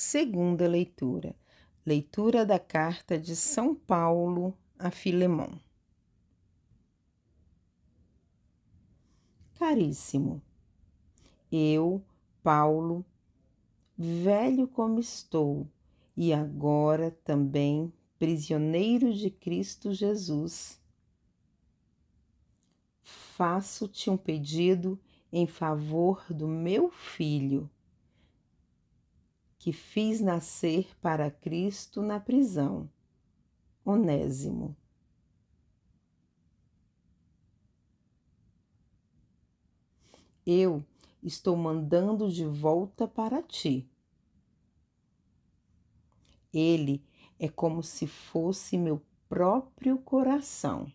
Segunda leitura. Leitura da carta de São Paulo a Filemão. Caríssimo, eu, Paulo, velho como estou, e agora também prisioneiro de Cristo Jesus, faço-te um pedido em favor do meu filho que fiz nascer para Cristo na prisão. Onésimo. Eu estou mandando de volta para ti. Ele é como se fosse meu próprio coração.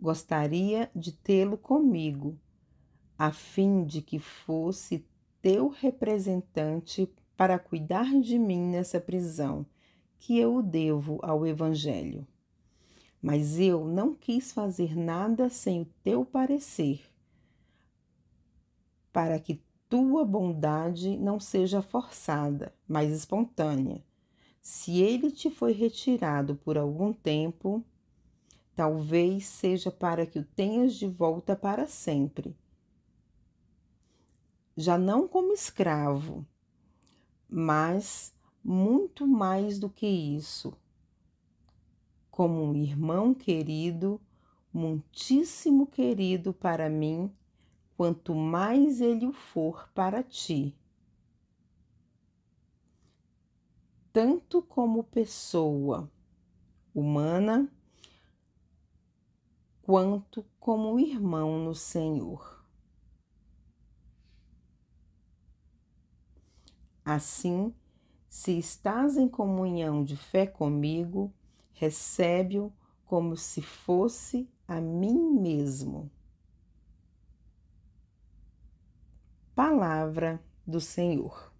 Gostaria de tê-lo comigo, a fim de que fosse teu representante para cuidar de mim nessa prisão, que eu o devo ao Evangelho. Mas eu não quis fazer nada sem o teu parecer, para que tua bondade não seja forçada, mas espontânea. Se ele te foi retirado por algum tempo, talvez seja para que o tenhas de volta para sempre já não como escravo, mas muito mais do que isso, como um irmão querido, muitíssimo querido para mim, quanto mais ele o for para ti. Tanto como pessoa humana, quanto como irmão no Senhor. Assim, se estás em comunhão de fé comigo, recebe-o como se fosse a mim mesmo. Palavra do Senhor.